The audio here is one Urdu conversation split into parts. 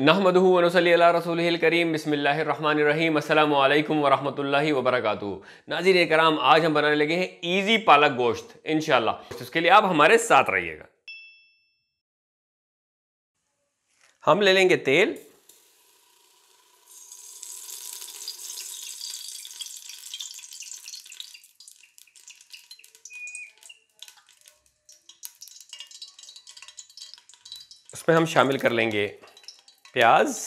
نحمدہ و صلی اللہ رسول الکریم، بسم اللہ الرحمن الرحیم، السلام علیکم ورحمۃ اللہ وبرکاتہ۔ ناظرین کرام، آج ہم بنانے لگے ہیں ایزی پالک گوشت، انشاءاللہ۔ اس کے لیے آپ ہمارے ساتھ رہیے گا۔ ہم لے لیں گے تیل۔ اس میں ہم شامل کر لیں گے۔ پیاز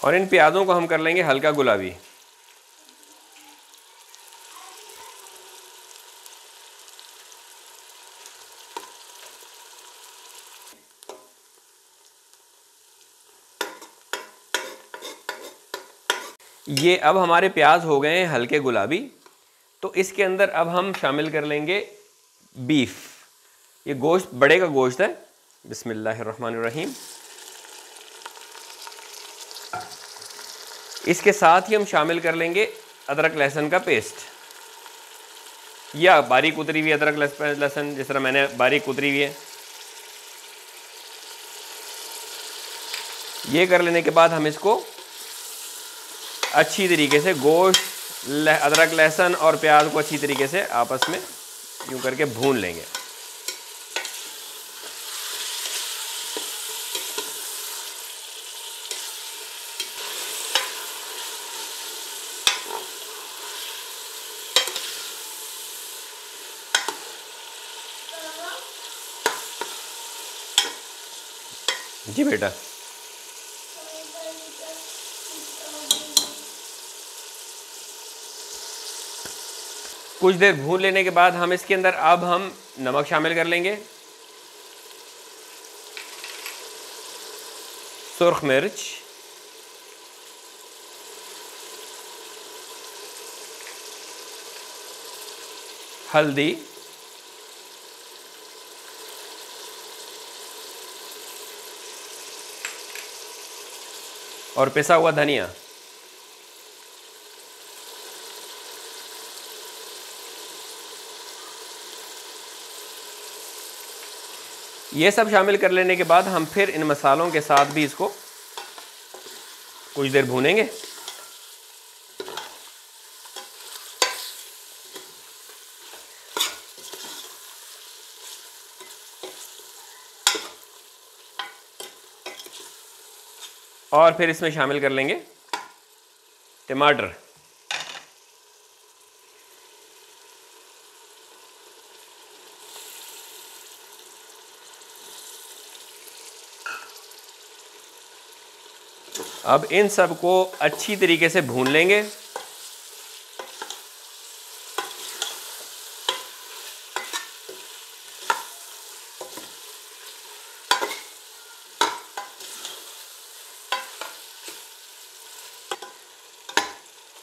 اور ان پیازوں کو ہم کر لیں گے ہلکا گلابی۔ یہ اب ہمارے پیاز ہو گئے ہیں ہلکے گلابی، تو اس کے اندر اب ہم شامل کر لیں گے بیف۔ یہ گوشت بڑے کا گوشت ہے۔ بسم اللہ الرحمن الرحیم۔ اس کے ساتھ ہی ہم شامل کر لیں گے ادرک لہسن کا پیسٹ۔ یا باریک اتری ہوئی ادرک لہسن، جس طرح میں نے باریک اتری ہوئی ہے۔ یہ کر لینے کے بعد ہم اس کو اچھی طریقے سے گوشت ادرک، لہسن اور پیاز کو اچھی طریقے سے آپس میں یوں کر کے بھون لیں گے۔ جی بیٹا۔ کچھ دیر بھون لینے کے بعد ہم اس کے اندر اب ہم نمک شامل کر لیں گے۔ سرخ مرچ۔ ہلدی۔ اور پسا ہوا دھنیا یہ سب شامل کر لینے کے بعد ہم پھر ان مسالوں کے ساتھ بھی اس کو کچھ دیر بھونیں گے اور پھر اس میں شامل کر لیں گے ٹماٹر۔ اب ان سب کو اچھی طریقے سے بھون لیں گے۔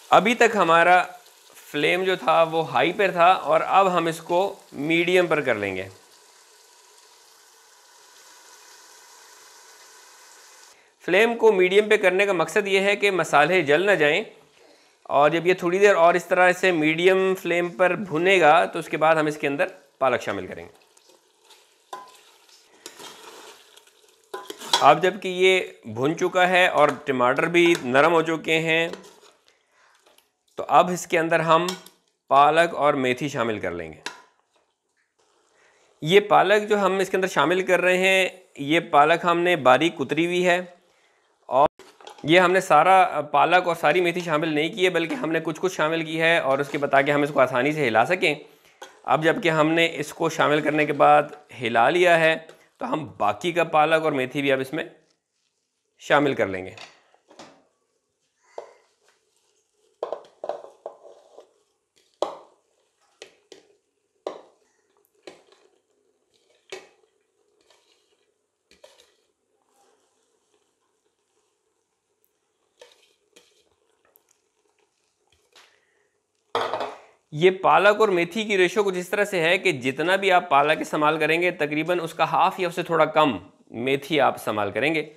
ابھی تک ہمارا فلیم جو تھا وہ ہائی پر تھا اور اب ہم اس کو میڈیم پر کر لیں گے۔ فلیم کو میڈیم پہ کرنے کا مقصد یہ ہے کہ مسالے جل نہ جائیں اور جب یہ تھوڑی دیر اور اس طرح سے میڈیم فلیم پر بھنے گا تو اس کے بعد ہم اس کے اندر پالک شامل کریں گے۔ اب جبکہ یہ بھن چکا ہے اور ٹماٹر بھی نرم ہو چکے ہیں تو اب اس کے اندر ہم پالک اور میتھی شامل کر لیں گے۔ یہ پالک جو ہم اس کے اندر شامل کر رہے ہیں، یہ پالک ہم نے باریک کتری ہوئی ہے اور یہ ہم نے سارا پالک اور ساری میتھی شامل نہیں کی ہے، بلکہ ہم نے کچھ کچھ شامل کی ہے اور اس کے بتا کے ہم اس کو آسانی سے ہلا سکیں۔ اب جبکہ ہم نے اس کو شامل کرنے کے بعد ہلا لیا ہے، تو ہم باقی کا پالک اور میتھی بھی اب اس میں شامل کر لیں گے۔ یہ پالک اور میتھی کی ریشو کچھ اس طرح سے ہے کہ جتنا بھی آپ پالک استعمال کریں گے، تقریباً اس کا ہاف یا اس سے تھوڑا کم میتھی آپ استعمال کریں گے۔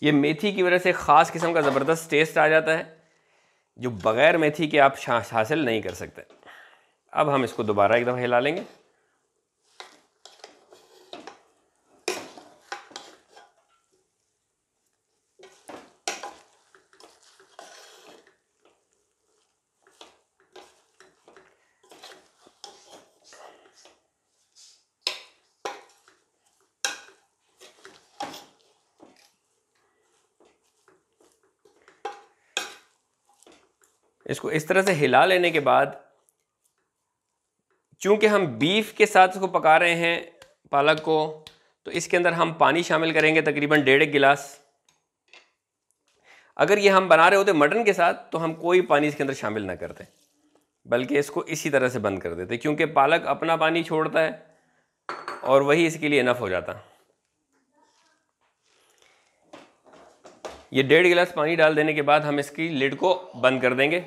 یہ میتھی کی وجہ سے خاص قسم کا زبردست ٹیسٹ آ جاتا ہے، جو بغیر میتھی کے آپ حاصل نہیں کر سکتے۔ اب ہم اس کو دوبارہ ایک دفعہ ہلا لیں گے۔ اس کو اس طرح سے ہلا لینے کے بعد چونکہ ہم بیف کے ساتھ اس کو پکا رہے ہیں پالک کو، تو اس کے اندر ہم پانی شامل کریں گے تقریباً ڈیڑھ ایک گلاس۔ اگر یہ ہم بنا رہے ہوتے مٹن کے ساتھ، تو ہم کوئی پانی اس کے اندر شامل نہ کرتے، بلکہ اس کو اسی طرح سے بند کر دیتے، کیونکہ پالک اپنا پانی چھوڑتا ہے اور وہی اس کے لیے انف ہو جاتا۔ یہ ڈیڑھ گلاس پانی ڈال دینے کے بعد ہم اس کی لڈ کو بند کر دیں گے۔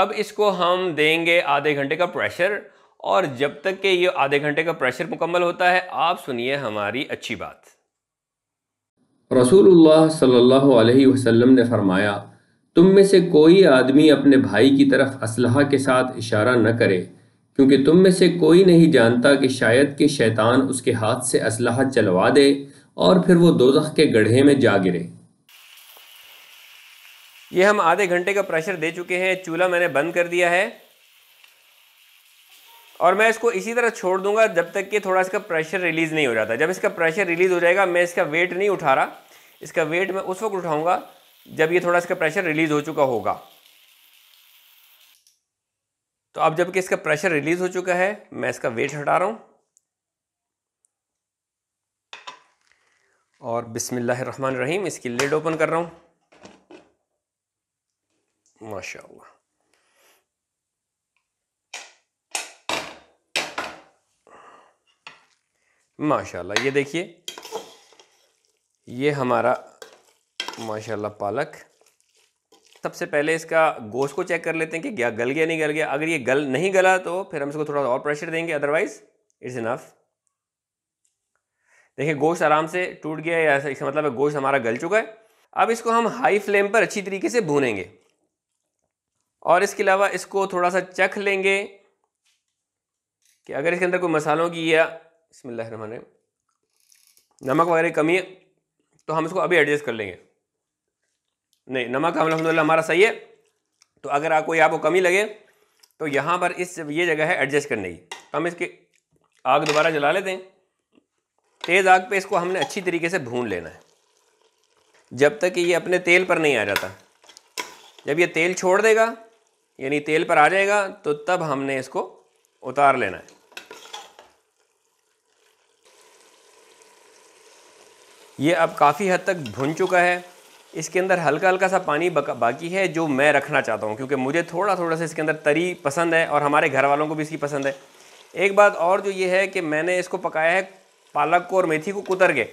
اب اس کو ہم دیں گے آدھے گھنٹے کا پریشر، اور جب تک کہ یہ آدھے گھنٹے کا پریشر مکمل ہوتا ہے، آپ سنیے ہماری اچھی بات۔ رسول اللہ صلی اللہ علیہ وسلم نے فرمایا، تم میں سے کوئی آدمی اپنے بھائی کی طرف اسلحہ کے ساتھ اشارہ نہ کرے، کیونکہ تم میں سے کوئی نہیں جانتا کہ شاید کہ شیطان اس کے ہاتھ سے اسلحہ چلوا دے اور پھر وہ دوزخ کے گڑھے میں جا گرے۔ یہ ہم آدھے گھنٹے کا پریشر دے چکے ہیں، چولہا میں نے بند کر دیا ہے۔ اور میں اس کو اسی طرح چھوڑ دوں گا جب تک کہ تھوڑا اس کا پریشر ریلیز نہیں ہو جاتا۔ جب اس کا پریشر ریلیز ہو جائے گا، میں اس کا ویٹ نہیں اٹھا رہا۔ اس کا ویٹ میں اس وقت اٹھاؤں گا جب یہ تھوڑا اس کا پریشر ریلیز ہو چکا ہوگا۔ تو اب جبکہ اس کا پریشر ریلیز ہو چکا ہے، میں اس کا ویٹ ہٹا رہا ہوں۔ اور بسم اللہ الرحمن الرحیم، اس کی لیڈ اوپن کر رہا ہوں۔ ماشاء اللہ ماشاء اللہ یہ دیکھیے یہ ہمارا ماشاء اللہ پالک سب سے پہلے اس کا گوشت کو چیک کر لیتے ہیں کہ کیا گل گیا نہیں گل گیا اگر یہ گل نہیں گلا تو پھر ہم اس کو تھوڑا اور پریشر دیں گے ادروائز اٹس انف دیکھیں گوشت آرام سے ٹوٹ گیا یا اس کا مطلب ہے گوشت ہمارا گل چکا ہے اب اس کو ہم ہائی فلیم پر اچھی طریقے سے بھونیں گے اور اس کے علاوہ اس کو تھوڑا سا چکھ لیں گے کہ اگر اس کے اندر کوئی مسالوں کی یا بسم اللہ الرحمن الرحیم، نمک وغیرہ کمی ہے، تو ہم اس کو ابھی ایڈجسٹ کر لیں گے۔ نہیں، نمک الحمد للہ ہمارا صحیح ہے۔ تو اگر آپ کوئی آپ کو کمی لگے، تو یہاں پر اس یہ جگہ ہے ایڈجسٹ کرنے کی۔ ہم اس کی آگ دوبارہ جلا لیتے ہیں۔ تیز آگ پہ اس کو ہم نے اچھی طریقے سے بھون لینا ہے۔ جب تک کہ یہ اپنے تیل پر نہیں آ جاتا۔ جب یہ تیل چھوڑ دے گا یعنی تیل پر آ جائے گا تو تب ہم نے اس کو اتار لینا ہے۔ یہ اب کافی حد تک بھن چکا ہے۔ اس کے اندر ہلکا ہلکا سا پانی باقی ہے جو میں رکھنا چاہتا ہوں، کیونکہ مجھے تھوڑا تھوڑا سا اس کے اندر تری پسند ہے اور ہمارے گھر والوں کو بھی اس کی پسند ہے۔ ایک بات اور جو یہ ہے کہ میں نے اس کو پکایا ہے پالک کو اور میتھی کو کتر کے۔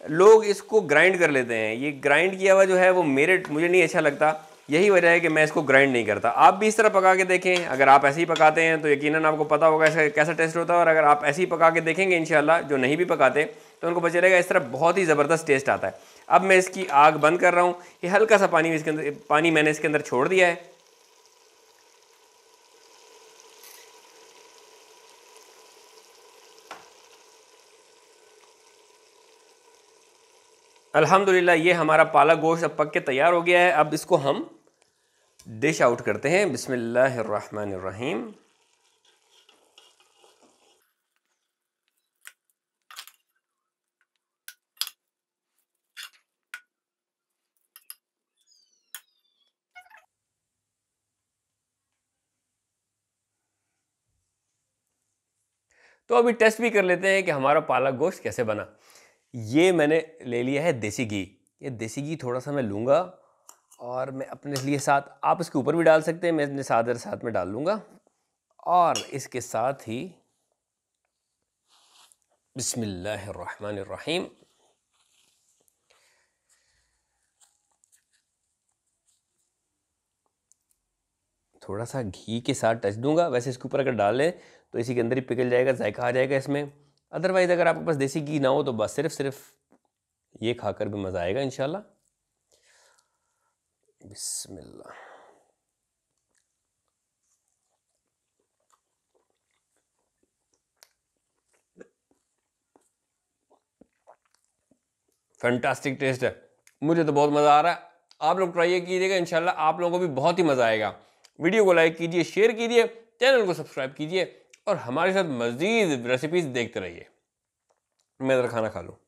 لوگ اس کو گرائنڈ کر لیتے ہیں۔ یہ گرائنڈ کیا ہوا جو ہے وہ میرے، مجھے نہیں اچھا لگتا۔ یہی وجہ ہے کہ میں اس کو گرائنڈ نہیں کرتا۔ آپ بھی اس طرح پکا کے دیکھیں، اگر آپ ایسے ہی پکاتے ہیں تو یقیناً آپ کو پتا ہوگا ایسا کیسا ٹیسٹ ہوتا ہے۔ اور اگر آپ ایسے ہی پکا کے دیکھیں گے انشاءاللہ جو نہیں بھی پکاتے، تو ان کو پتہ چلے گا اس طرح بہت ہی زبردست ٹیسٹ آتا ہے۔ اب میں اس کی آگ بند کر رہا ہوں۔ یہ ہلکا سا پانی اس کے اندر، پانی میں نے اس کے اندر چھوڑ دیا ہے۔ الحمدللہ، یہ ہمارا پالا گوشت اب پک کے تیار ہو گیا ہے۔ اب اس کو ہم ڈش آؤٹ کرتے ہیں۔ بسم اللہ الرحمن الرحیم۔ تو ابھی ٹیسٹ بھی کر لیتے ہیں کہ ہمارا پالک گوشت کیسے بنا۔ یہ میں نے لے لیا ہے دیسی گھی۔ یہ دیسی گھی تھوڑا سا میں لوں گا۔ اور میں اپنے لیے ساتھ آپ اس کے اوپر بھی ڈال سکتے ہیں، میں اپنے ساتھ ساتھ میں ڈال لوں گا۔ اور اس کے ساتھ ہی بسم اللہ الرحمن الرحیم۔ تھوڑا سا گھی کے ساتھ ٹچ دوں گا۔ ویسے اس کے اوپر اگر ڈالیں تو اسی کے اندر ہی پگل جائے گا، ذائقہ آ جائے گا اس میں۔ ادروائز اگر آپ کے پاس دیسی گھی نہ ہو تو بس صرف صرف یہ کھا کر بھی مزہ آئے گا انشاءاللہ۔ بسم اللہ۔ فینٹاسٹک ٹیسٹ ہے۔ مجھے تو بہت مزہ آ رہا ہے۔ آپ لوگ ٹرائی کیجیے گا، انشاءاللہ آپ لوگوں کو بھی بہت ہی مزہ آئے گا۔ ویڈیو کو لائک کیجیے شیئر کیجیے چینل کو سبسکرائب کیجیے اور ہمارے ساتھ مزید ریسیپیز دیکھتے رہیے۔ میں ذرا کھانا کھا لوں۔